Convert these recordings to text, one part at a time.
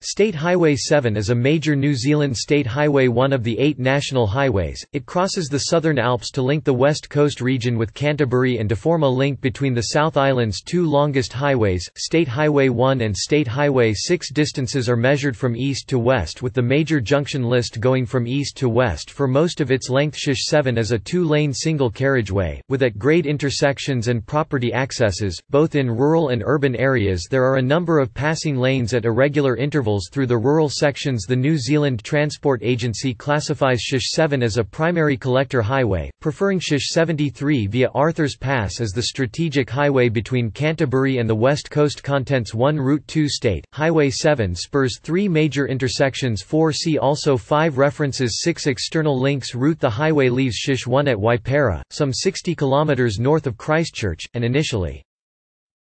State Highway 7 is a major New Zealand state highway one of the eight national highways. It crosses the Southern Alps to link the West Coast region with Canterbury and to form a link between the South Island's two longest highways, State Highway 1 and State Highway 6. Distances are measured from east to west with the major junction list going from east to west for most of its length. Shish 7 is a two-lane single carriageway, with at-grade intersections and property accesses, both in rural and urban areas there are a number of passing lanes at irregular intervals through the rural sections the New Zealand Transport Agency classifies Shish 7 as a primary collector highway, preferring Shish 73 via Arthurs Pass as the strategic highway between Canterbury and the west coast contents one Route 2 state. Highway 7 spurs three major intersections 4 see also 5 references 6 external links route The highway leaves Shish 1 at Waipara, some 60 km north of Christchurch, and initially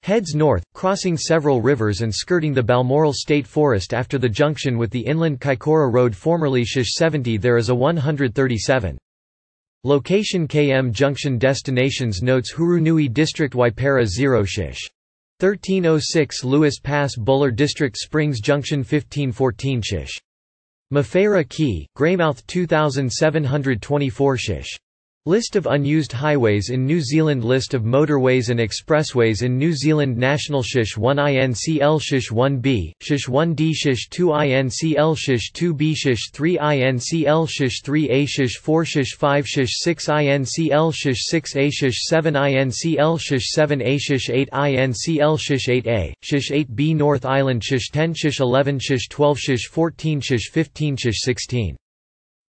Heads north, crossing several rivers and skirting the Balmoral State Forest after the junction with the inland Kaikoura Road formerly Shish 70 there is a 137. Location KM Junction Destinations Notes Hurunui District Waipara 0 Shish. 1306 Lewis Pass Buller District Springs Junction 1514 Shish. Mafeira Key, Greymouth 2724 Shish. List of unused highways in New Zealand List of motorways and expressways in New Zealand National Shish 1 INCL Shish 1B, Shish 1D Shish 2 INCL Shish 2B Shish 3 INCL Shish 3A Shish 4 Shish 5 Shish 6 INCL Shish 6A Shish 7 INCL Shish 7A Shish 8 INCL Shish 8A, Shish 8B North Island Shish 10 Shish 11 Shish 12 Shish 14 Shish 15 Shish 16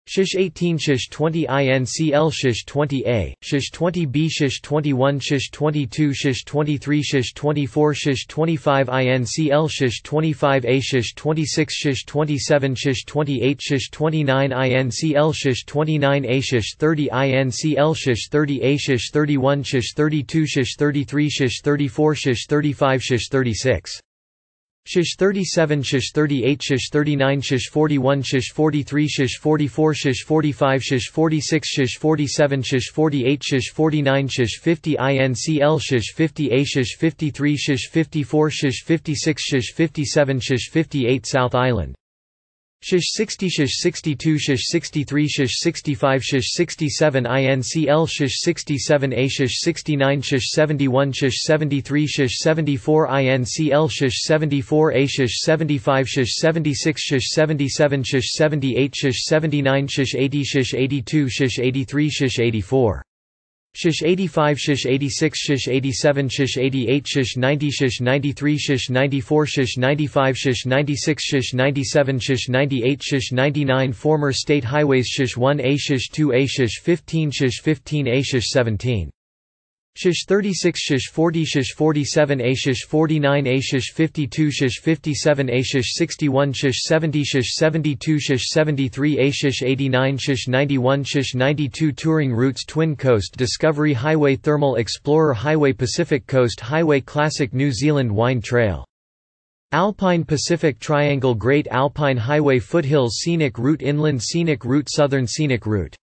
Shish 18 Shish 20 INCL Shish 20A, Shish 20B Shish 21 Shish 22 Shish 23 Shish 24 Shish 25 INCL Shish 25A Shish 26 Shish 27 Shish 28 Shish 29 INCL Shish 29A Shish 30 INCL Shish 30A Shish 31 Shish 32 Shish 33 Shish 34 Shish 35 Shish 36 Shish 37 Shish 38 Shish 39 Shish 41 Shish 43 Shish 44 Shish 45 Shish 46 Shish 47 Shish 48 Shish 49 Shish 50 INCL Shish 50 A Shish 53 Shish 54 Shish 56 Shish 57 Shish 58 South Island Shish 60 Shish 62 Shish 63 Shish 65 Shish 67 INCL Shish 67 A Shish 69 Shish 71 Shish 73 Shish 74 INCL Shish 74 A Shish 75 Shish 76 Shish 77 Shish 78 Shish 79 Shish 80 Shish 82 Shish 83 Shish 84 Shish 85 Shish 86 Shish 87 Shish 88 Shish 90 Shish 93 Shish 94 Shish 95 Shish 96 Shish 97 Shish 98 Shish 99 Former state highways Shish 1A Shish 2A Shish 15 Shish 15A Shish 17 Shish 36 Shish 40 Shish 47 A Shish 49 A Shish 52 Shish 57 A Shish 61 Shish 70 Shish 72 Shish 73 A Shish 89 Shish 91 Shish 92 Touring routes Twin Coast Discovery Highway Thermal Explorer Highway Pacific Coast Highway Classic New Zealand Wine Trail Alpine Pacific Triangle Great Alpine Highway Foothills Scenic Route Inland Scenic Route Southern Scenic Route